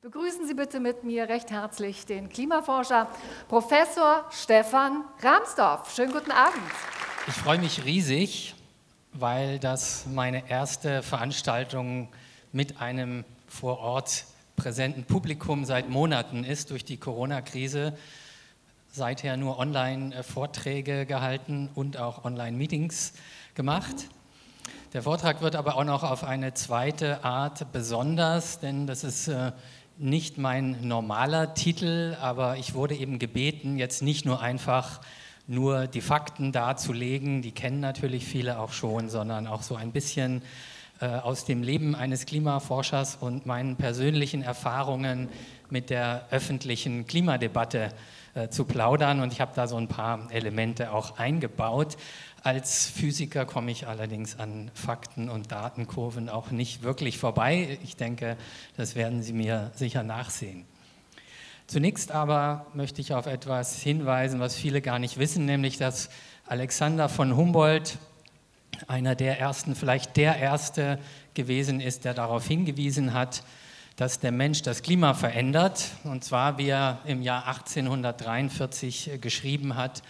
Begrüßen Sie bitte mit mir recht herzlich den Klimaforscher Professor Stefan Ramsdorf. Schönen guten Abend. Ich freue mich riesig, weil das meine erste Veranstaltung mit einem vor Ort präsenten Publikum seit Monaten ist durch die Corona-Krise. Seither nur Online-Vorträge gehalten und auch Online-Meetings gemacht. Der Vortrag wird aber auch noch auf eine zweite Art besonders, denn das ist äh, nicht mein normaler Titel, aber ich wurde eben gebeten, jetzt nicht nur einfach nur die Fakten darzulegen, die kennen natürlich viele auch schon, sondern auch so ein bisschen äh, aus dem Leben eines Klimaforschers und meinen persönlichen Erfahrungen mit der öffentlichen Klimadebatte äh, zu plaudern. Und ich habe da so ein paar Elemente auch eingebaut. Als Physiker komme ich allerdings an Fakten und Datenkurven auch nicht wirklich vorbei. Ich denke, das werden Sie mir sicher nachsehen. Zunächst aber möchte ich auf etwas hinweisen, was viele gar nicht wissen, nämlich dass Alexander von Humboldt einer der ersten, vielleicht der erste gewesen ist, der darauf hingewiesen hat, dass der Mensch das Klima verändert. Und zwar, wie er im Jahr 1843 geschrieben hat,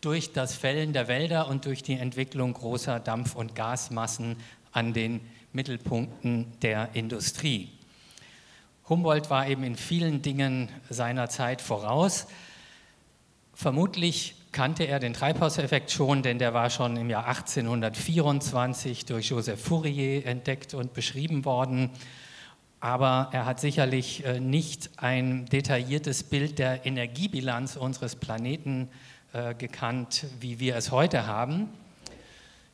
durch das Fällen der Wälder und durch die Entwicklung großer Dampf- und Gasmassen an den Mittelpunkten der Industrie. Humboldt war eben in vielen Dingen seiner Zeit voraus. Vermutlich kannte er den Treibhauseffekt schon, denn der war schon im Jahr 1824 durch Joseph Fourier entdeckt und beschrieben worden. Aber er hat sicherlich äh, nicht ein detailliertes Bild der Energiebilanz unseres Planeten äh, gekannt, wie wir es heute haben.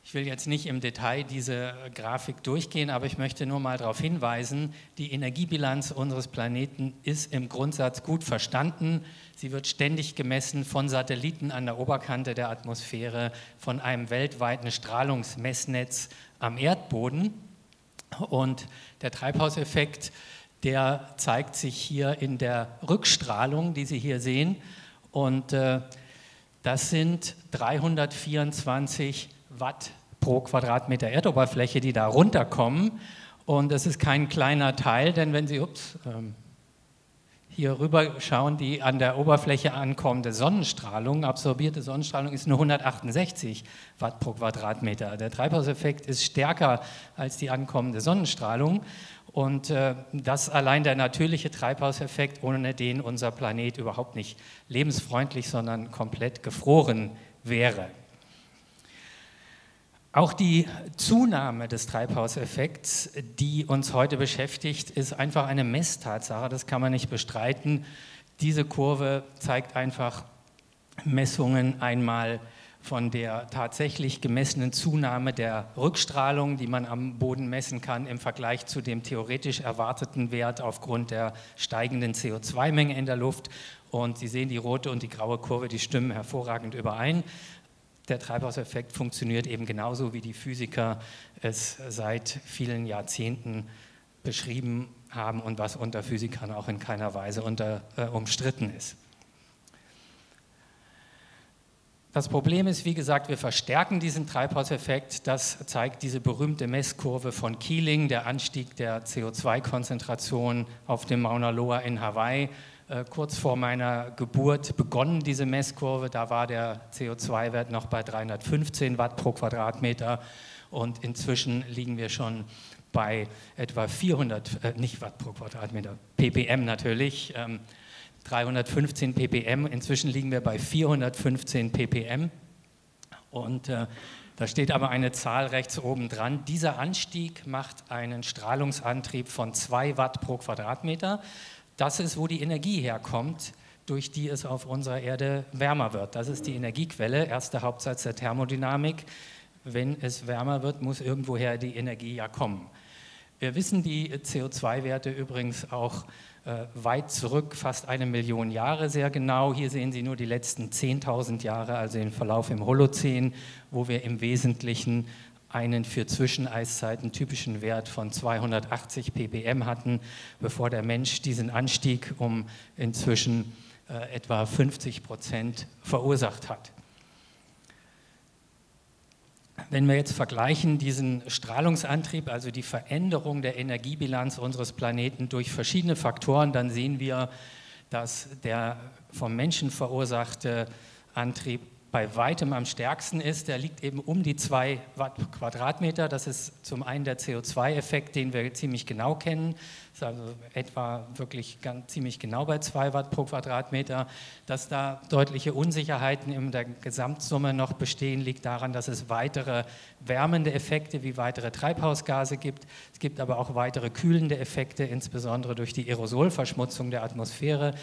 Ich will jetzt nicht im Detail diese Grafik durchgehen, aber ich möchte nur mal darauf hinweisen, die Energiebilanz unseres Planeten ist im Grundsatz gut verstanden. Sie wird ständig gemessen von Satelliten an der Oberkante der Atmosphäre, von einem weltweiten Strahlungsmessnetz am Erdboden. Und der Treibhauseffekt, der zeigt sich hier in der Rückstrahlung, die Sie hier sehen. Und äh, das sind 324 Watt pro Quadratmeter Erdoberfläche, die da runterkommen. Und das ist kein kleiner Teil, denn wenn Sie ups, ähm, hier rüber schauen, die an der Oberfläche ankommende Sonnenstrahlung, absorbierte Sonnenstrahlung ist nur 168 Watt pro Quadratmeter. Der Treibhauseffekt ist stärker als die ankommende Sonnenstrahlung. Und äh, das allein der natürliche Treibhauseffekt, ohne den unser Planet überhaupt nicht lebensfreundlich, sondern komplett gefroren wäre. Auch die Zunahme des Treibhauseffekts, die uns heute beschäftigt, ist einfach eine Messtatsache, das kann man nicht bestreiten. Diese Kurve zeigt einfach Messungen einmal von der tatsächlich gemessenen Zunahme der Rückstrahlung, die man am Boden messen kann, im Vergleich zu dem theoretisch erwarteten Wert aufgrund der steigenden CO2-Menge in der Luft. Und Sie sehen die rote und die graue Kurve, die stimmen hervorragend überein. Der Treibhauseffekt funktioniert eben genauso, wie die Physiker es seit vielen Jahrzehnten beschrieben haben und was unter Physikern auch in keiner Weise unter, äh, umstritten ist. Das Problem ist, wie gesagt, wir verstärken diesen Treibhauseffekt. Das zeigt diese berühmte Messkurve von Keeling, der Anstieg der CO2-Konzentration auf dem Mauna Loa in Hawaii. Äh, kurz vor meiner Geburt begonnen diese Messkurve. Da war der CO2-Wert noch bei 315 Watt pro Quadratmeter und inzwischen liegen wir schon bei etwa 400, äh, nicht Watt pro Quadratmeter, ppm natürlich. Ähm, 315 ppm. Inzwischen liegen wir bei 415 ppm. Und äh, da steht aber eine Zahl rechts oben dran. Dieser Anstieg macht einen Strahlungsantrieb von 2 Watt pro Quadratmeter. Das ist, wo die Energie herkommt, durch die es auf unserer Erde wärmer wird. Das ist die Energiequelle, erster Hauptsatz der Thermodynamik. Wenn es wärmer wird, muss irgendwoher die Energie ja kommen. Wir wissen die CO2-Werte übrigens auch äh, weit zurück, fast eine Million Jahre sehr genau. Hier sehen Sie nur die letzten 10.000 Jahre, also den Verlauf im Holozän, wo wir im Wesentlichen einen für Zwischeneiszeiten typischen Wert von 280 ppm hatten, bevor der Mensch diesen Anstieg um inzwischen äh, etwa 50 Prozent verursacht hat. Wenn wir jetzt vergleichen diesen Strahlungsantrieb, also die Veränderung der Energiebilanz unseres Planeten durch verschiedene Faktoren, dann sehen wir, dass der vom Menschen verursachte Antrieb bei weitem am stärksten ist. Der liegt eben um die 2 Watt Quadratmeter. Das ist zum einen der CO2-Effekt, den wir ziemlich genau kennen. Das ist also etwa wirklich ganz, ziemlich genau bei 2 Watt pro Quadratmeter. Dass da deutliche Unsicherheiten in der Gesamtsumme noch bestehen, liegt daran, dass es weitere wärmende Effekte wie weitere Treibhausgase gibt. Es gibt aber auch weitere kühlende Effekte, insbesondere durch die Aerosolverschmutzung der Atmosphäre,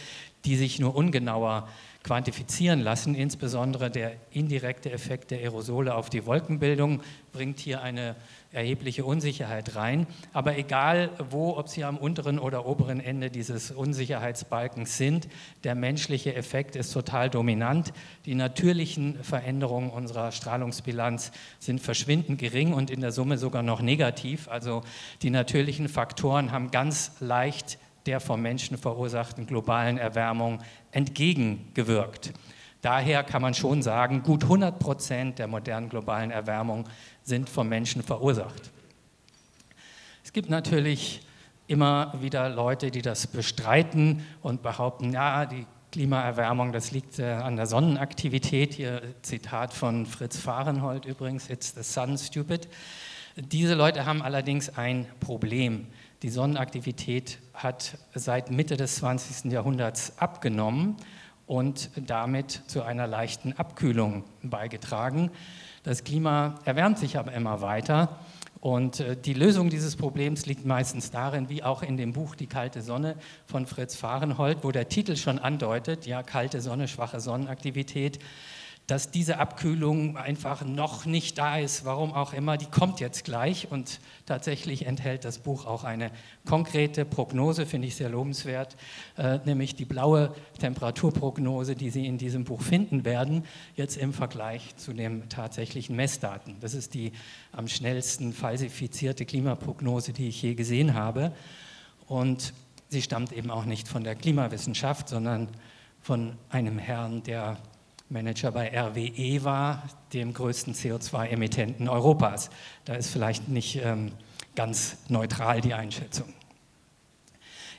die sich nur ungenauer quantifizieren lassen. Insbesondere der indirekte Effekt der Aerosole auf die Wolkenbildung bringt hier eine erhebliche Unsicherheit rein. Aber egal wo, ob Sie am unteren oder oberen Ende dieses Unsicherheitsbalkens sind, der menschliche Effekt ist total dominant. Die natürlichen Veränderungen unserer Strahlungsbilanz sind verschwindend gering und in der Summe sogar noch negativ. Also die natürlichen Faktoren haben ganz leicht der vom Menschen verursachten globalen Erwärmung entgegengewirkt. Daher kann man schon sagen, gut 100 Prozent der modernen globalen Erwärmung sind vom Menschen verursacht. Es gibt natürlich immer wieder Leute, die das bestreiten und behaupten, ja, die Klimaerwärmung, das liegt äh, an der Sonnenaktivität. Hier Zitat von Fritz Fahrenhold übrigens, it's the sun stupid. Diese Leute haben allerdings ein Problem. Die Sonnenaktivität hat seit Mitte des 20. Jahrhunderts abgenommen und damit zu einer leichten Abkühlung beigetragen. Das Klima erwärmt sich aber immer weiter und äh, die Lösung dieses Problems liegt meistens darin, wie auch in dem Buch Die kalte Sonne von Fritz Fahrenhold, wo der Titel schon andeutet, ja, kalte Sonne, schwache Sonnenaktivität, dass diese Abkühlung einfach noch nicht da ist, warum auch immer, die kommt jetzt gleich. Und tatsächlich enthält das Buch auch eine konkrete Prognose, finde ich sehr lobenswert, äh, nämlich die blaue Temperaturprognose, die Sie in diesem Buch finden werden, jetzt im Vergleich zu den tatsächlichen Messdaten. Das ist die am schnellsten falsifizierte Klimaprognose, die ich je gesehen habe. Und sie stammt eben auch nicht von der Klimawissenschaft, sondern von einem Herrn, der Manager bei RWE war, dem größten CO2-Emittenten Europas. Da ist vielleicht nicht ähm, ganz neutral die Einschätzung.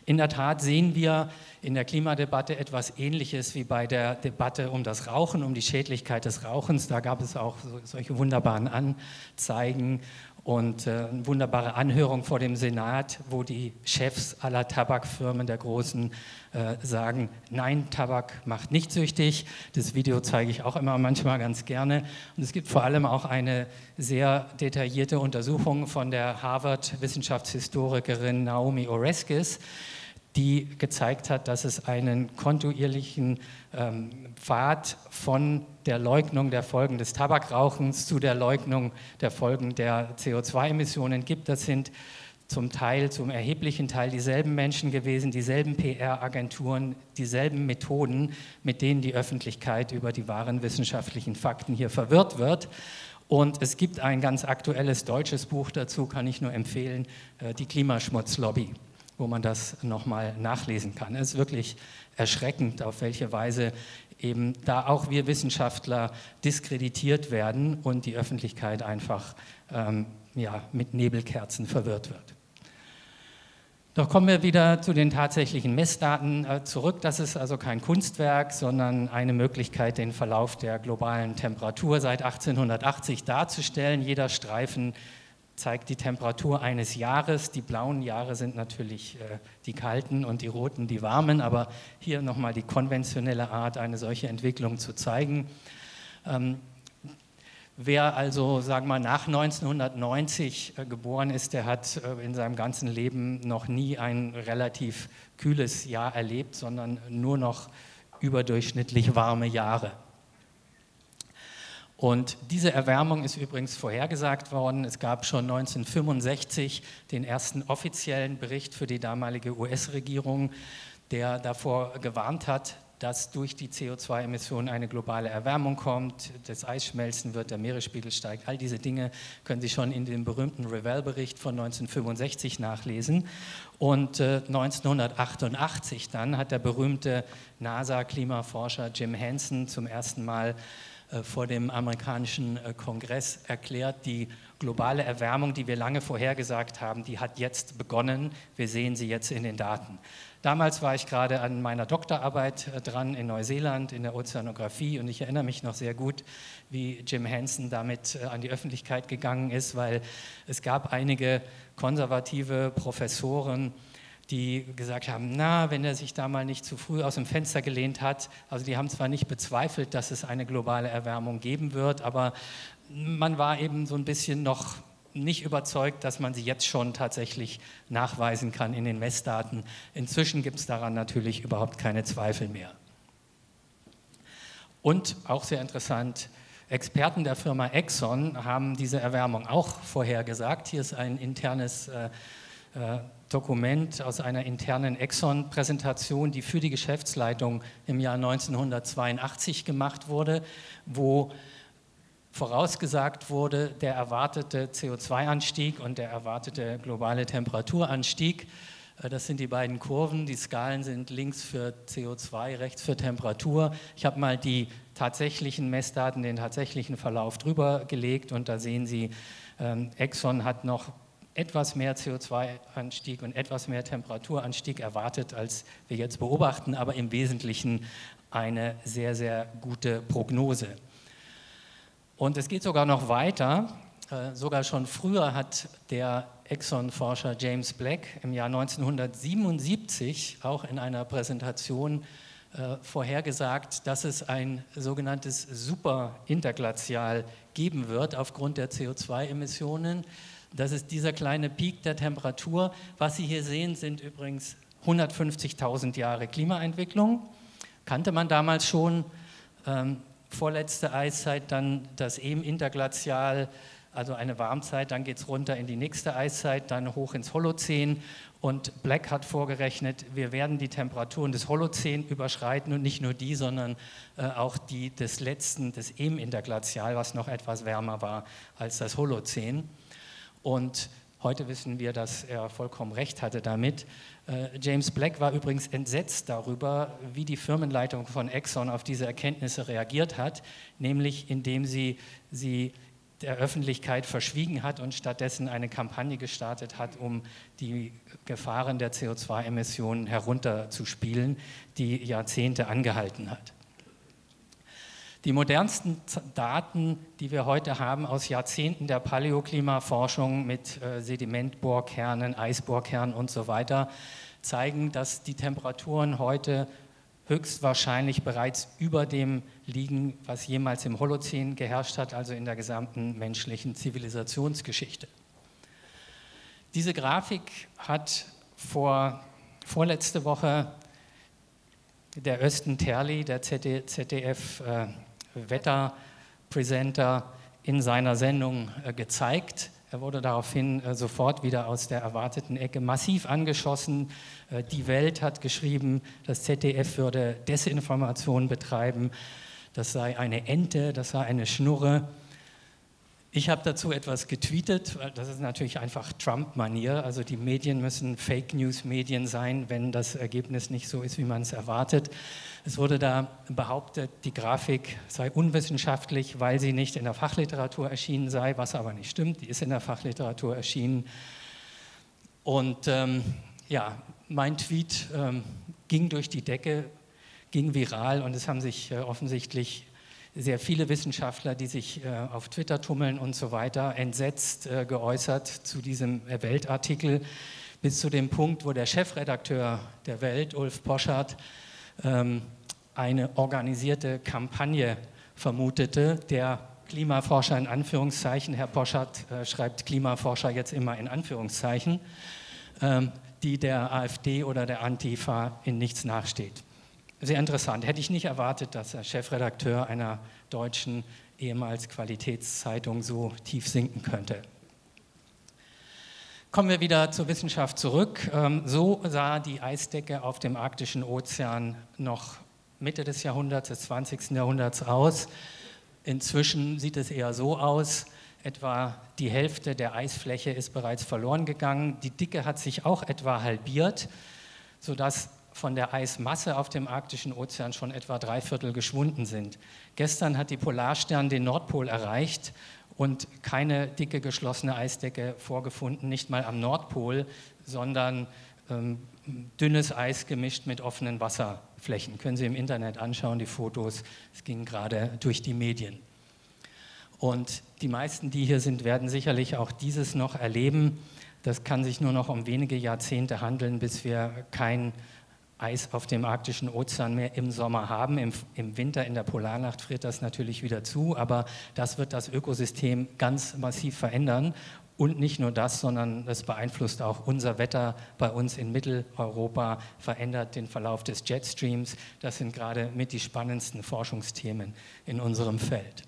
In der Tat sehen wir in der Klimadebatte etwas Ähnliches wie bei der Debatte um das Rauchen, um die Schädlichkeit des Rauchens. Da gab es auch solche wunderbaren Anzeigen und äh, eine wunderbare Anhörung vor dem Senat, wo die Chefs aller Tabakfirmen der großen äh, sagen, nein, Tabak macht nicht süchtig. Das Video zeige ich auch immer manchmal ganz gerne. Und es gibt vor allem auch eine sehr detaillierte Untersuchung von der Harvard-Wissenschaftshistorikerin Naomi Oreskes, die gezeigt hat, dass es einen kontinuierlichen ähm, Pfad von der Leugnung der Folgen des Tabakrauchens zu der Leugnung der Folgen der CO2-Emissionen gibt. Das sind zum Teil, zum erheblichen Teil dieselben Menschen gewesen, dieselben PR-Agenturen, dieselben Methoden, mit denen die Öffentlichkeit über die wahren wissenschaftlichen Fakten hier verwirrt wird. Und es gibt ein ganz aktuelles deutsches Buch dazu, kann ich nur empfehlen, äh, die Klimaschmutzlobby wo man das nochmal nachlesen kann. Es ist wirklich erschreckend, auf welche Weise eben da auch wir Wissenschaftler diskreditiert werden und die Öffentlichkeit einfach ähm, ja, mit Nebelkerzen verwirrt wird. Doch kommen wir wieder zu den tatsächlichen Messdaten äh, zurück. Das ist also kein Kunstwerk, sondern eine Möglichkeit, den Verlauf der globalen Temperatur seit 1880 darzustellen. Jeder Streifen zeigt die Temperatur eines Jahres. Die blauen Jahre sind natürlich äh, die kalten und die roten die warmen, aber hier nochmal die konventionelle Art, eine solche Entwicklung zu zeigen. Ähm, wer also, sagen wir mal, nach 1990 äh, geboren ist, der hat äh, in seinem ganzen Leben noch nie ein relativ kühles Jahr erlebt, sondern nur noch überdurchschnittlich warme Jahre. Und diese Erwärmung ist übrigens vorhergesagt worden. Es gab schon 1965 den ersten offiziellen Bericht für die damalige US-Regierung, der davor gewarnt hat, dass durch die CO2-Emissionen eine globale Erwärmung kommt, das Eis schmelzen wird, der Meeresspiegel steigt. All diese Dinge können Sie schon in dem berühmten Revell-Bericht von 1965 nachlesen. Und äh, 1988 dann hat der berühmte NASA-Klimaforscher Jim Hansen zum ersten Mal äh, vor dem amerikanischen äh, Kongress erklärt, die globale Erwärmung, die wir lange vorhergesagt haben, die hat jetzt begonnen. Wir sehen sie jetzt in den Daten. Damals war ich gerade an meiner Doktorarbeit äh, dran in Neuseeland in der Ozeanographie und ich erinnere mich noch sehr gut, wie Jim Hansen damit an die Öffentlichkeit gegangen ist, weil es gab einige konservative Professoren, die gesagt haben, na, wenn er sich da mal nicht zu früh aus dem Fenster gelehnt hat, also die haben zwar nicht bezweifelt, dass es eine globale Erwärmung geben wird, aber man war eben so ein bisschen noch nicht überzeugt, dass man sie jetzt schon tatsächlich nachweisen kann in den Messdaten. Inzwischen gibt es daran natürlich überhaupt keine Zweifel mehr. Und auch sehr interessant, Experten der Firma Exxon haben diese Erwärmung auch vorhergesagt. Hier ist ein internes äh, Dokument aus einer internen Exxon-Präsentation, die für die Geschäftsleitung im Jahr 1982 gemacht wurde, wo vorausgesagt wurde, der erwartete CO2-Anstieg und der erwartete globale Temperaturanstieg. Äh, das sind die beiden Kurven. Die Skalen sind links für CO2, rechts für Temperatur. Ich habe mal die tatsächlichen Messdaten, den tatsächlichen Verlauf drüber gelegt und da sehen Sie, ähm, Exxon hat noch etwas mehr CO2-Anstieg und etwas mehr Temperaturanstieg erwartet, als wir jetzt beobachten, aber im Wesentlichen eine sehr, sehr gute Prognose. Und es geht sogar noch weiter. Äh, sogar schon früher hat der Exxon-Forscher James Black im Jahr 1977 auch in einer Präsentation äh, vorhergesagt, dass es ein sogenanntes Superinterglazial geben wird aufgrund der CO2-Emissionen das ist dieser kleine Peak der Temperatur. Was Sie hier sehen, sind übrigens 150.000 Jahre Klimaentwicklung. Kannte man damals schon. Ähm, vorletzte Eiszeit, dann das Ehm-Interglazial, also eine Warmzeit, dann geht es runter in die nächste Eiszeit, dann hoch ins Holozän. Und Black hat vorgerechnet, wir werden die Temperaturen des Holozän überschreiten und nicht nur die, sondern äh, auch die des letzten, des Ehm-Interglazial, was noch etwas wärmer war als das Holozän. Und heute wissen wir, dass er vollkommen recht hatte damit. Äh, James Black war übrigens entsetzt darüber, wie die Firmenleitung von Exxon auf diese Erkenntnisse reagiert hat, nämlich indem sie sie der Öffentlichkeit verschwiegen hat und stattdessen eine Kampagne gestartet hat, um die Gefahren der CO2-Emissionen herunterzuspielen, die Jahrzehnte angehalten hat. Die modernsten Daten, die wir heute haben aus Jahrzehnten der Paläoklimaforschung mit äh, Sedimentbohrkernen, Eisbohrkernen und so weiter, zeigen, dass die Temperaturen heute höchstwahrscheinlich bereits über dem liegen, was jemals im Holozän geherrscht hat, also in der gesamten menschlichen Zivilisationsgeschichte. Diese Grafik hat vor, vorletzte Woche der Östen Terli, der ZDF, äh, Wetterpresenter in seiner Sendung äh, gezeigt. Er wurde daraufhin äh, sofort wieder aus der erwarteten Ecke massiv angeschossen. Äh, die Welt hat geschrieben, das ZDF würde Desinformation betreiben. Das sei eine Ente, das sei eine Schnurre. Ich habe dazu etwas getweetet, das ist natürlich einfach Trump-Manier. Also die Medien müssen Fake News-Medien sein, wenn das Ergebnis nicht so ist, wie man es erwartet. Es wurde da behauptet, die Grafik sei unwissenschaftlich, weil sie nicht in der Fachliteratur erschienen sei, was aber nicht stimmt. Die ist in der Fachliteratur erschienen. Und ähm, ja, mein Tweet ähm, ging durch die Decke, ging viral und es haben sich äh, offensichtlich sehr viele Wissenschaftler, die sich äh, auf Twitter tummeln und so weiter, entsetzt äh, geäußert zu diesem Weltartikel, bis zu dem Punkt, wo der Chefredakteur der Welt, Ulf Poschardt, ähm, eine organisierte Kampagne vermutete, der Klimaforscher in Anführungszeichen, Herr Poschardt äh, schreibt Klimaforscher jetzt immer in Anführungszeichen, ähm, die der AfD oder der Antifa in nichts nachsteht sehr interessant. Hätte ich nicht erwartet, dass der Chefredakteur einer deutschen ehemals Qualitätszeitung so tief sinken könnte. Kommen wir wieder zur Wissenschaft zurück. Ähm, so sah die Eisdecke auf dem arktischen Ozean noch Mitte des Jahrhunderts, des 20. Jahrhunderts aus. Inzwischen sieht es eher so aus, etwa die Hälfte der Eisfläche ist bereits verloren gegangen. Die Dicke hat sich auch etwa halbiert, sodass von der Eismasse auf dem arktischen Ozean schon etwa drei Viertel geschwunden sind. Gestern hat die Polarstern den Nordpol erreicht und keine dicke geschlossene Eisdecke vorgefunden, nicht mal am Nordpol, sondern ähm, dünnes Eis gemischt mit offenen Wasserflächen. Können Sie im Internet anschauen, die Fotos. Es ging gerade durch die Medien. Und die meisten, die hier sind, werden sicherlich auch dieses noch erleben. Das kann sich nur noch um wenige Jahrzehnte handeln, bis wir kein Eis auf dem arktischen Ozean mehr im Sommer haben. Im, Im, Winter in der Polarnacht friert das natürlich wieder zu, aber das wird das Ökosystem ganz massiv verändern. Und nicht nur das, sondern es beeinflusst auch unser Wetter bei uns in Mitteleuropa, verändert den Verlauf des Jetstreams. Das sind gerade mit die spannendsten Forschungsthemen in unserem Feld.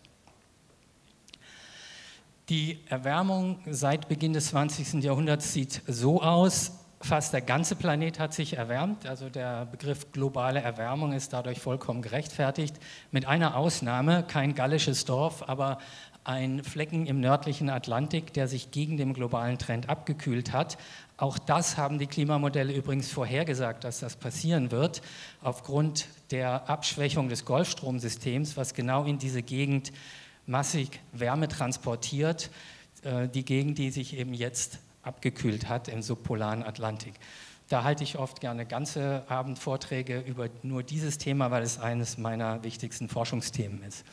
Die Erwärmung seit Beginn des 20. Jahrhunderts sieht so aus, fast der ganze Planet hat sich erwärmt, also der Begriff globale Erwärmung ist dadurch vollkommen gerechtfertigt, mit einer Ausnahme, kein gallisches Dorf, aber ein Flecken im nördlichen Atlantik, der sich gegen den globalen Trend abgekühlt hat. Auch das haben die Klimamodelle übrigens vorhergesagt, dass das passieren wird, aufgrund der Abschwächung des Golfstromsystems, was genau in diese Gegend massig Wärme transportiert, äh, die Gegend, die sich eben jetzt abgekühlt hat im subpolaren Atlantik. Da halte ich oft gerne ganze Abendvorträge über nur dieses Thema, weil es eines meiner wichtigsten Forschungsthemen ist.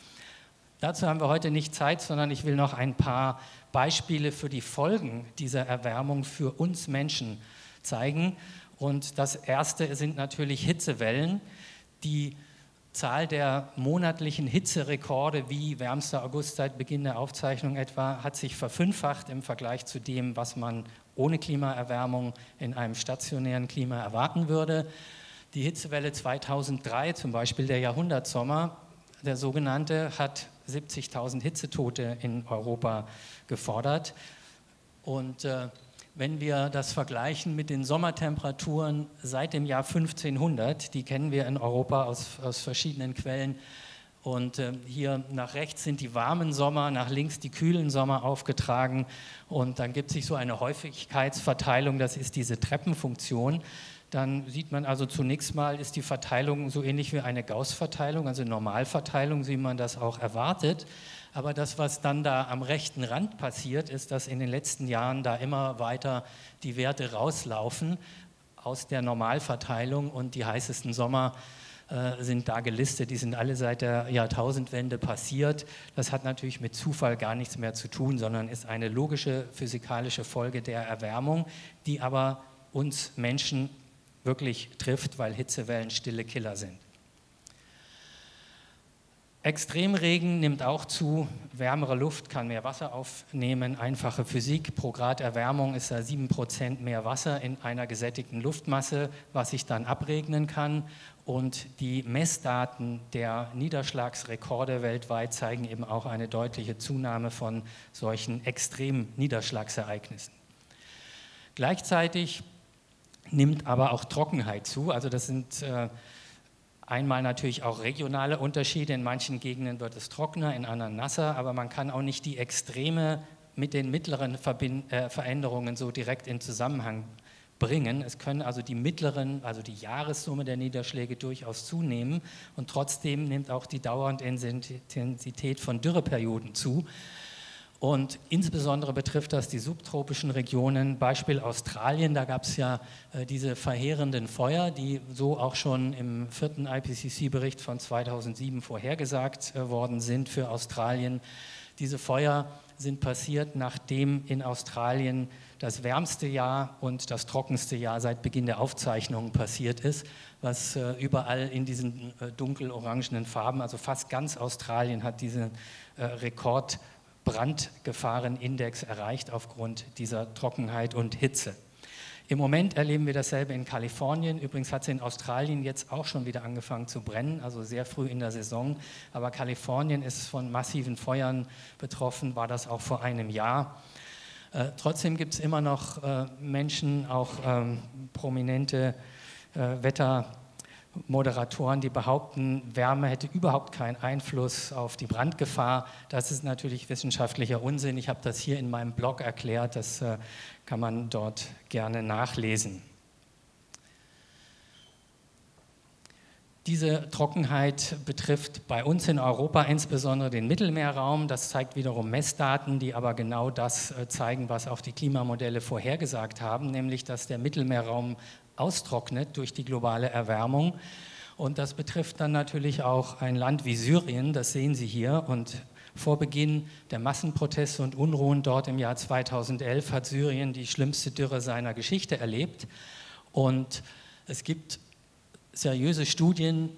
Dazu haben wir heute nicht Zeit, sondern ich will noch ein paar Beispiele für die Folgen dieser Erwärmung für uns Menschen zeigen. Und das erste sind natürlich Hitzewellen, die Zahl der monatlichen Hitzerekorde wie wärmster August seit Beginn der Aufzeichnung etwa hat sich verfünffacht im Vergleich zu dem, was man ohne Klimaerwärmung in einem stationären Klima erwarten würde. Die Hitzewelle 2003, zum Beispiel der Jahrhundertsommer, der sogenannte, hat 70.000 Hitzetote in Europa gefordert. Und äh, wenn wir das vergleichen mit den Sommertemperaturen seit dem Jahr 1500, die kennen wir in Europa aus, aus verschiedenen Quellen. Und äh, hier nach rechts sind die warmen Sommer, nach links die kühlen Sommer aufgetragen. Und dann gibt sich so eine Häufigkeitsverteilung, das ist diese Treppenfunktion. Dann sieht man also zunächst mal, ist die Verteilung so ähnlich wie eine Gauss-Verteilung, also Normalverteilung, wie man das auch erwartet. Aber das, was dann da am rechten Rand passiert, ist, dass in den letzten Jahren da immer weiter die Werte rauslaufen aus der Normalverteilung und die heißesten Sommer äh, sind da gelistet. Die sind alle seit der Jahrtausendwende passiert. Das hat natürlich mit Zufall gar nichts mehr zu tun, sondern ist eine logische physikalische Folge der Erwärmung, die aber uns Menschen wirklich trifft, weil Hitzewellen stille Killer sind. Extremregen nimmt auch zu, wärmere Luft kann mehr Wasser aufnehmen, einfache Physik, pro Grad Erwärmung ist da 7% mehr Wasser in einer gesättigten Luftmasse, was sich dann abregnen kann. Und die Messdaten der Niederschlagsrekorde weltweit zeigen eben auch eine deutliche Zunahme von solchen extremen Niederschlagsereignissen. Gleichzeitig nimmt aber auch Trockenheit zu. Also das sind äh, einmal natürlich auch regionale Unterschiede. In manchen Gegenden wird es trockener, in anderen nasser, aber man kann auch nicht die Extreme mit den mittleren Verbind äh, Veränderungen so direkt in Zusammenhang bringen. Es können also die mittleren, also die Jahressumme der Niederschläge durchaus zunehmen und trotzdem nimmt auch die dauernde Intensität von Dürreperioden zu. Und insbesondere betrifft das die subtropischen Regionen. Beispiel Australien, da gab es ja äh, diese verheerenden Feuer, die so auch schon im vierten IPCC-Bericht von 2007 vorhergesagt äh, worden sind für Australien. Diese Feuer sind passiert, nachdem in Australien das wärmste Jahr und das trockenste Jahr seit Beginn der Aufzeichnungen passiert ist, was äh, überall in diesen äh, dunkel-orangenen Farben, also fast ganz Australien hat diesen äh, Rekord Brandgefahrenindex erreicht aufgrund dieser Trockenheit und Hitze. Im Moment erleben wir dasselbe in Kalifornien. Übrigens hat es in Australien jetzt auch schon wieder angefangen zu brennen, also sehr früh in der Saison. Aber Kalifornien ist von massiven Feuern betroffen, war das auch vor einem Jahr. Äh, trotzdem gibt es immer noch äh, Menschen, auch ähm, prominente äh, Wetter. Moderatoren, die behaupten, Wärme hätte überhaupt keinen Einfluss auf die Brandgefahr. Das ist natürlich wissenschaftlicher Unsinn. Ich habe das hier in meinem Blog erklärt. Das äh, kann man dort gerne nachlesen. Diese Trockenheit betrifft bei uns in Europa insbesondere den Mittelmeerraum. Das zeigt wiederum Messdaten, die aber genau das äh, zeigen, was auch die Klimamodelle vorhergesagt haben, nämlich dass der Mittelmeerraum austrocknet durch die globale Erwärmung. Und das betrifft dann natürlich auch ein Land wie Syrien, das sehen Sie hier. Und vor Beginn der Massenproteste und Unruhen dort im Jahr 2011 hat Syrien die schlimmste Dürre seiner Geschichte erlebt. Und es gibt seriöse Studien,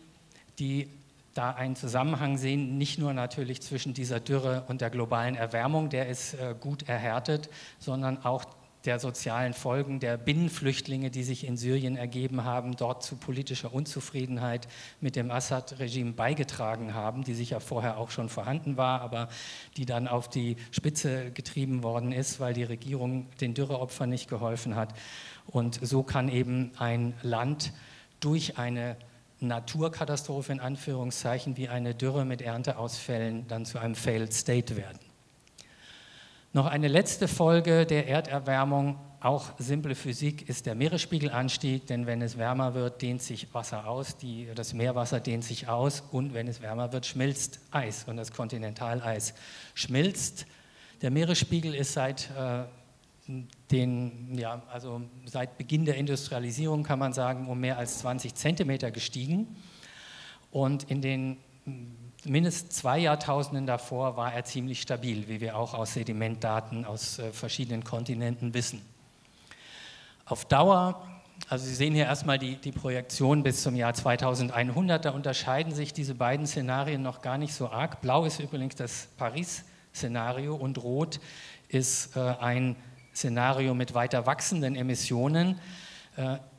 die da einen Zusammenhang sehen, nicht nur natürlich zwischen dieser Dürre und der globalen Erwärmung, der ist äh, gut erhärtet, sondern auch der sozialen Folgen der Binnenflüchtlinge, die sich in Syrien ergeben haben, dort zu politischer Unzufriedenheit mit dem Assad-Regime beigetragen haben, die sicher vorher auch schon vorhanden war, aber die dann auf die Spitze getrieben worden ist, weil die Regierung den Dürreopfern nicht geholfen hat. Und so kann eben ein Land durch eine Naturkatastrophe in Anführungszeichen wie eine Dürre mit Ernteausfällen dann zu einem Failed State werden. Noch eine letzte Folge der Erderwärmung, auch simple Physik, ist der Meeresspiegelanstieg, denn wenn es wärmer wird, dehnt sich Wasser aus, die, das Meerwasser dehnt sich aus und wenn es wärmer wird, schmilzt Eis und das Kontinentaleis schmilzt. Der Meeresspiegel ist seit äh, den, ja, also seit Beginn der Industrialisierung kann man sagen, um mehr als 20 Zentimeter gestiegen. Und in den mindestens zwei Jahrtausenden davor war er ziemlich stabil, wie wir auch aus Sedimentdaten aus äh, verschiedenen Kontinenten wissen. Auf Dauer, also Sie sehen hier erstmal die, die Projektion bis zum Jahr 2100, da unterscheiden sich diese beiden Szenarien noch gar nicht so arg. Blau ist übrigens das Paris-Szenario und Rot ist äh, ein Szenario mit weiter wachsenden Emissionen.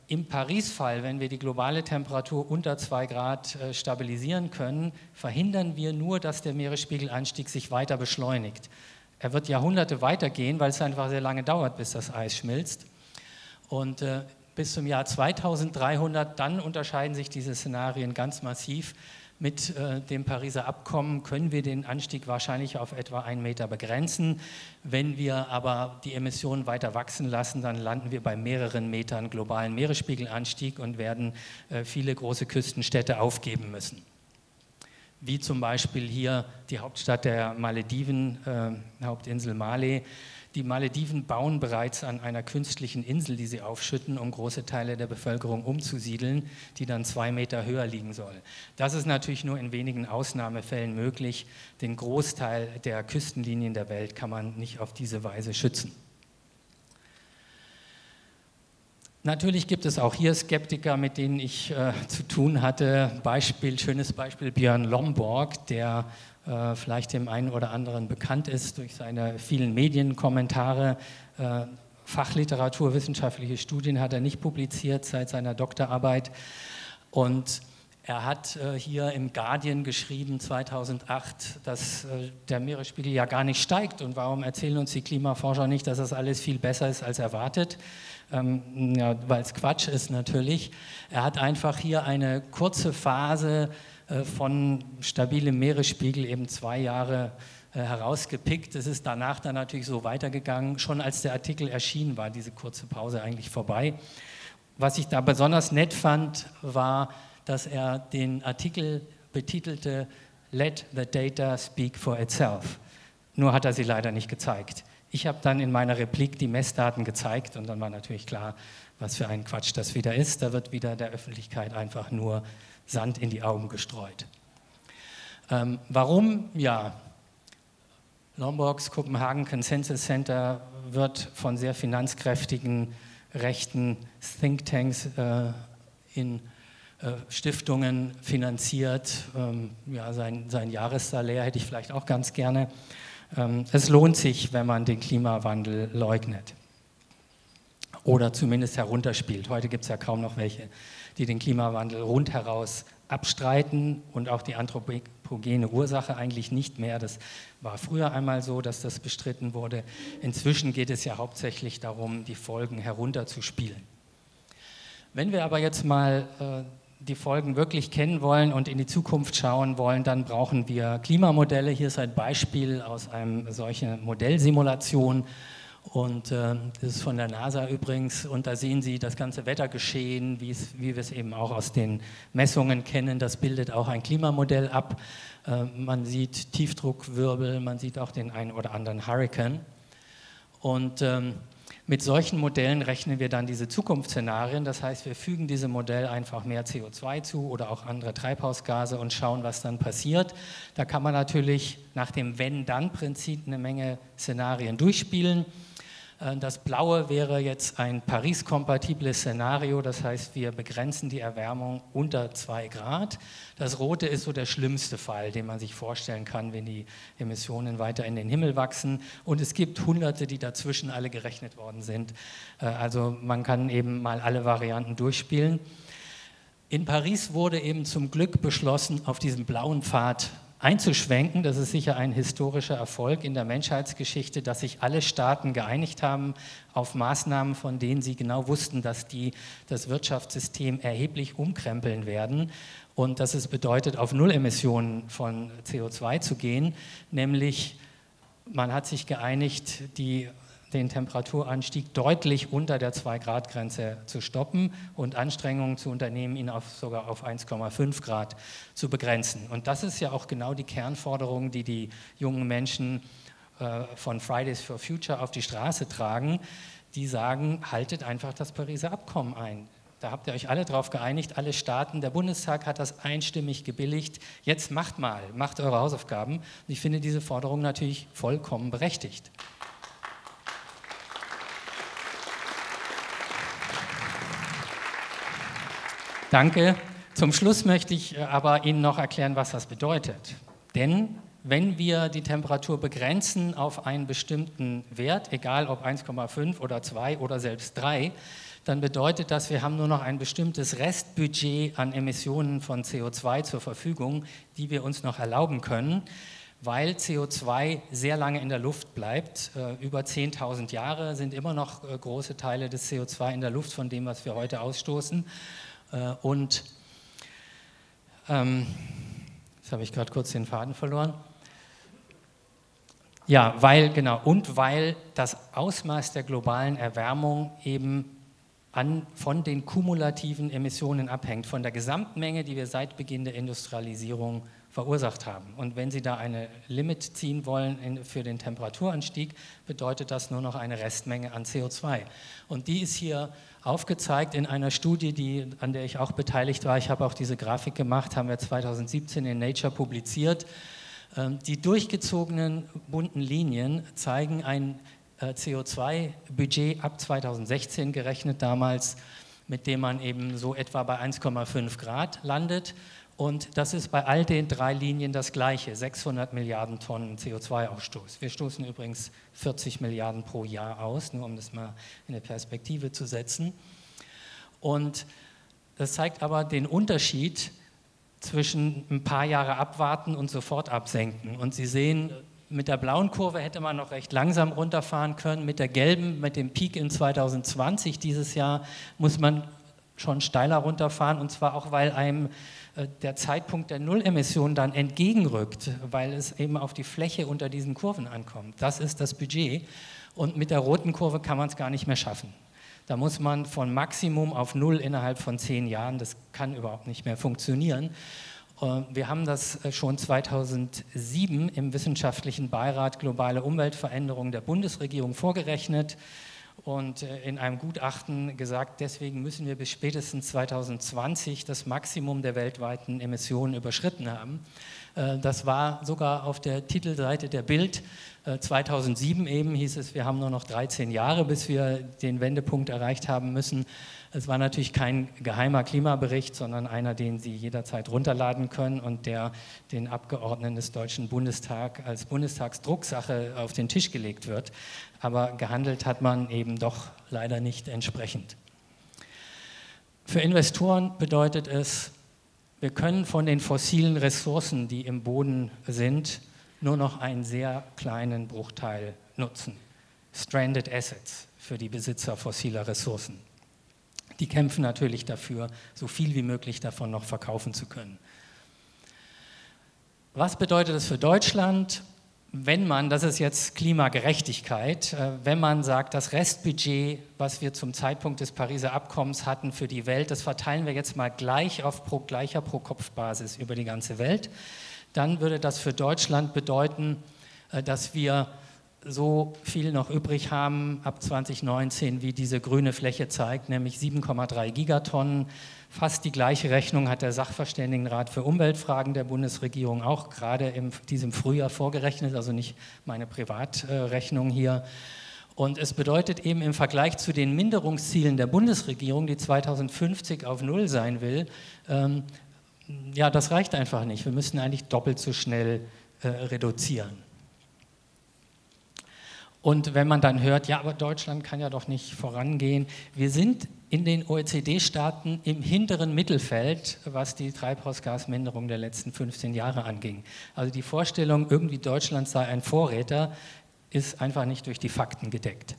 Im Paris-Fall, wenn wir die globale Temperatur unter 2 Grad äh, stabilisieren können, verhindern wir nur, dass der Meeresspiegelanstieg sich weiter beschleunigt. Er wird Jahrhunderte weitergehen, weil es einfach sehr lange dauert, bis das Eis schmilzt. Und äh, bis zum Jahr 2300, dann unterscheiden sich diese Szenarien ganz massiv. Mit äh, dem Pariser Abkommen können wir den Anstieg wahrscheinlich auf etwa einen Meter begrenzen. Wenn wir aber die Emissionen weiter wachsen lassen, dann landen wir bei mehreren Metern globalen Meeresspiegelanstieg und werden äh, viele große Küstenstädte aufgeben müssen. Wie zum Beispiel hier die Hauptstadt der Malediven, äh, Hauptinsel Malé die Malediven bauen bereits an einer künstlichen Insel, die sie aufschütten, um große Teile der Bevölkerung umzusiedeln, die dann zwei Meter höher liegen soll. Das ist natürlich nur in wenigen Ausnahmefällen möglich. Den Großteil der Küstenlinien der Welt kann man nicht auf diese Weise schützen. Natürlich gibt es auch hier Skeptiker, mit denen ich äh, zu tun hatte. Beispiel, schönes Beispiel Björn Lomborg, der äh, vielleicht dem einen oder anderen bekannt ist durch seine vielen Medienkommentare. Äh, Fachliteratur, wissenschaftliche Studien hat er nicht publiziert seit seiner Doktorarbeit. Und er hat äh, hier im Guardian geschrieben 2008, dass äh, der Meeresspiegel ja gar nicht steigt. Und warum erzählen uns die Klimaforscher nicht, dass das alles viel besser ist als erwartet? Ähm, ja, Weil es Quatsch ist natürlich. Er hat einfach hier eine kurze Phase von stabilem Meeresspiegel eben zwei Jahre äh, herausgepickt. Es ist danach dann natürlich so weitergegangen. Schon als der Artikel erschien, war diese kurze Pause eigentlich vorbei. Was ich da besonders nett fand, war, dass er den Artikel betitelte Let the Data Speak for Itself. Nur hat er sie leider nicht gezeigt. Ich habe dann in meiner Replik die Messdaten gezeigt und dann war natürlich klar, was für ein Quatsch das wieder ist. Da wird wieder der Öffentlichkeit einfach nur Sand in die Augen gestreut. Ähm, warum? Ja, Lomborgs Kopenhagen Consensus Center wird von sehr finanzkräftigen rechten Thinktanks äh, in äh, Stiftungen finanziert. Ähm, ja, sein, sein Jahressalär hätte ich vielleicht auch ganz gerne. Ähm, es lohnt sich, wenn man den Klimawandel leugnet oder zumindest herunterspielt. Heute gibt es ja kaum noch welche, die den Klimawandel rundheraus abstreiten und auch die anthropogene Ursache eigentlich nicht mehr. Das war früher einmal so, dass das bestritten wurde. Inzwischen geht es ja hauptsächlich darum, die Folgen herunterzuspielen. Wenn wir aber jetzt mal äh, die Folgen wirklich kennen wollen und in die Zukunft schauen wollen, dann brauchen wir Klimamodelle. Hier ist ein Beispiel aus einem solchen Modellsimulation Und äh, das ist von der NASA übrigens. Und da sehen Sie das ganze Wettergeschehen, wie wir es eben auch aus den Messungen kennen. Das bildet auch ein Klimamodell ab. Äh, man sieht Tiefdruckwirbel, man sieht auch den einen oder anderen Hurricane. Und ähm, mit solchen Modellen rechnen wir dann diese Zukunftsszenarien. Das heißt, wir fügen diesem Modell einfach mehr CO2 zu oder auch andere Treibhausgase und schauen, was dann passiert. Da kann man natürlich nach dem Wenn-Dann-Prinzip eine Menge Szenarien durchspielen. Äh, das Blaue wäre jetzt ein Paris-kompatibles Szenario, das heißt, wir begrenzen die Erwärmung unter 2 Grad. Das Rote ist so der schlimmste Fall, den man sich vorstellen kann, wenn die Emissionen weiter in den Himmel wachsen. Und es gibt Hunderte, die dazwischen alle gerechnet worden sind. Äh, also man kann eben mal alle Varianten durchspielen. In Paris wurde eben zum Glück beschlossen, auf diesem blauen Pfad einzuschwenken. Das ist sicher ein historischer Erfolg in der Menschheitsgeschichte, dass sich alle Staaten geeinigt haben auf Maßnahmen, von denen sie genau wussten, dass die das Wirtschaftssystem erheblich umkrempeln werden und dass es bedeutet, auf Nullemissionen von CO2 zu gehen, nämlich man hat sich geeinigt, die den Temperaturanstieg deutlich unter der 2-Grad-Grenze zu stoppen und Anstrengungen zu unternehmen, ihn auf, sogar auf 1,5 Grad zu begrenzen. Und das ist ja auch genau die Kernforderung, die die jungen Menschen äh, von Fridays for Future auf die Straße tragen. Die sagen, haltet einfach das Pariser Abkommen ein. Da habt ihr euch alle darauf geeinigt, alle Staaten. Der Bundestag hat das einstimmig gebilligt. Jetzt macht mal, macht eure Hausaufgaben. Und ich finde diese Forderung natürlich vollkommen berechtigt. Danke. Zum Schluss möchte ich äh, aber Ihnen noch erklären, was das bedeutet. Denn wenn wir die Temperatur begrenzen auf einen bestimmten Wert, egal ob 1,5 oder 2 oder selbst 3, dann bedeutet das, wir haben nur noch ein bestimmtes Restbudget an Emissionen von CO2 zur Verfügung, die wir uns noch erlauben können, weil CO2 sehr lange in der Luft bleibt. Äh, über 10.000 Jahre sind immer noch äh, große Teile des CO2 in der Luft von dem, was wir heute ausstoßen. Äh, und ähm, jetzt habe ich gerade kurz den Faden verloren. Ja, weil, genau, und weil das Ausmaß der globalen Erwärmung eben an, von den kumulativen Emissionen abhängt, von der Gesamtmenge, die wir seit Beginn der Industrialisierung verursacht haben. Und wenn Sie da eine Limit ziehen wollen in, für den Temperaturanstieg, bedeutet das nur noch eine Restmenge an CO2. Und die ist hier aufgezeigt in einer Studie, die, an der ich auch beteiligt war. Ich habe auch diese Grafik gemacht, haben wir 2017 in Nature publiziert. Ähm, die durchgezogenen bunten Linien zeigen ein äh, CO2-Budget ab 2016 gerechnet damals, mit dem man eben so etwa bei 1,5 Grad landet. Und das ist bei all den drei Linien das gleiche, 600 Milliarden Tonnen CO2-Ausstoß. Wir stoßen übrigens 40 Milliarden pro Jahr aus, nur um das mal in eine Perspektive zu setzen. Und das zeigt aber den Unterschied zwischen ein paar Jahre abwarten und sofort absenken. Und Sie sehen, mit der blauen Kurve hätte man noch recht langsam runterfahren können. Mit der gelben, mit dem Peak in 2020 dieses Jahr, muss man schon steiler runterfahren. Und zwar auch, weil einem äh, der Zeitpunkt der Nullemission dann entgegenrückt, weil es eben auf die Fläche unter diesen Kurven ankommt. Das ist das Budget. Und mit der roten Kurve kann man es gar nicht mehr schaffen. Da muss man von Maximum auf Null innerhalb von zehn Jahren, das kann überhaupt nicht mehr funktionieren. Äh, wir haben das äh, schon 2007 im Wissenschaftlichen Beirat Globale Umweltveränderung der Bundesregierung vorgerechnet und äh, in einem Gutachten gesagt, deswegen müssen wir bis spätestens 2020 das Maximum der weltweiten Emissionen überschritten haben. Äh, das war sogar auf der Titelseite der Bild 2007 äh, eben hieß es, wir haben nur noch 13 Jahre, bis wir den Wendepunkt erreicht haben müssen. Es war natürlich kein geheimer Klimabericht, sondern einer, den Sie jederzeit runterladen können und der den Abgeordneten des Deutschen Bundestags als Bundestagsdrucksache auf den Tisch gelegt wird aber gehandelt hat man eben doch leider nicht entsprechend. Für Investoren bedeutet es, wir können von den fossilen Ressourcen, die im Boden sind, nur noch einen sehr kleinen Bruchteil nutzen. Stranded Assets für die Besitzer fossiler Ressourcen. Die kämpfen natürlich dafür, so viel wie möglich davon noch verkaufen zu können. Was bedeutet das für Deutschland? wenn man, das ist jetzt Klimagerechtigkeit, äh, wenn man sagt, das Restbudget, was wir zum Zeitpunkt des Pariser Abkommens hatten für die Welt, das verteilen wir jetzt mal gleich auf pro, gleicher Pro-Kopf-Basis über die ganze Welt, dann würde das für Deutschland bedeuten, äh, dass wir so viel noch übrig haben ab 2019, wie diese grüne Fläche zeigt, nämlich 7,3 Gigatonnen. Fast die gleiche Rechnung hat der Sachverständigenrat für Umweltfragen der Bundesregierung auch gerade in diesem Frühjahr vorgerechnet, also nicht meine Privatrechnung hier. Und es bedeutet eben im Vergleich zu den Minderungszielen der Bundesregierung, die 2050 auf Null sein will, ähm, ja, das reicht einfach nicht. Wir müssen eigentlich doppelt so schnell äh, reduzieren. Und wenn man dann hört, ja, aber Deutschland kann ja doch nicht vorangehen, wir sind in den OECD-Staaten im hinteren Mittelfeld, was die Treibhausgasminderung der letzten 15 Jahre anging. Also die Vorstellung, irgendwie Deutschland sei ein Vorräter, ist einfach nicht durch die Fakten gedeckt.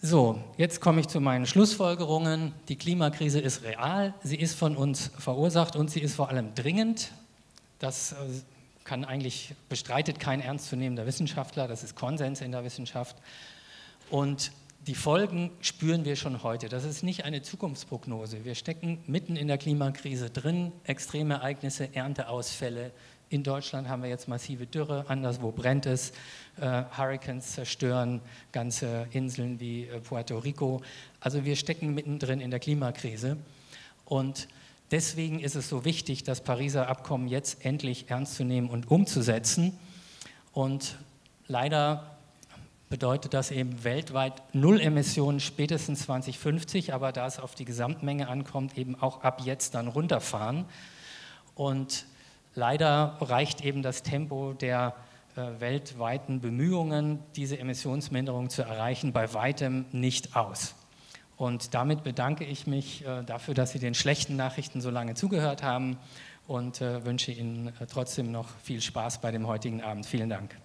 So, jetzt komme ich zu meinen Schlussfolgerungen. Die Klimakrise ist real, sie ist von uns verursacht und sie ist vor allem dringend. Das äh, kann eigentlich, bestreitet kein ernstzunehmender Wissenschaftler, das ist Konsens in der Wissenschaft. Und die Folgen spüren wir schon heute. Das ist nicht eine Zukunftsprognose. Wir stecken mitten in der Klimakrise drin, extreme Ereignisse, Ernteausfälle. In Deutschland haben wir jetzt massive Dürre, anderswo brennt es. Äh, Hurricanes zerstören ganze Inseln wie äh, Puerto Rico. Also wir stecken mittendrin in der Klimakrise. Und Deswegen ist es so wichtig, das Pariser Abkommen jetzt endlich ernst zu nehmen und umzusetzen. Und leider bedeutet das eben weltweit Null Emissionen spätestens 2050, aber da es auf die Gesamtmenge ankommt, eben auch ab jetzt dann runterfahren. Und leider reicht eben das Tempo der äh, weltweiten Bemühungen, diese Emissionsminderung zu erreichen, bei weitem nicht aus. Und damit bedanke ich mich äh, dafür, dass Sie den schlechten Nachrichten so lange zugehört haben und äh, wünsche Ihnen äh, trotzdem noch viel Spaß bei dem heutigen Abend. Vielen Dank.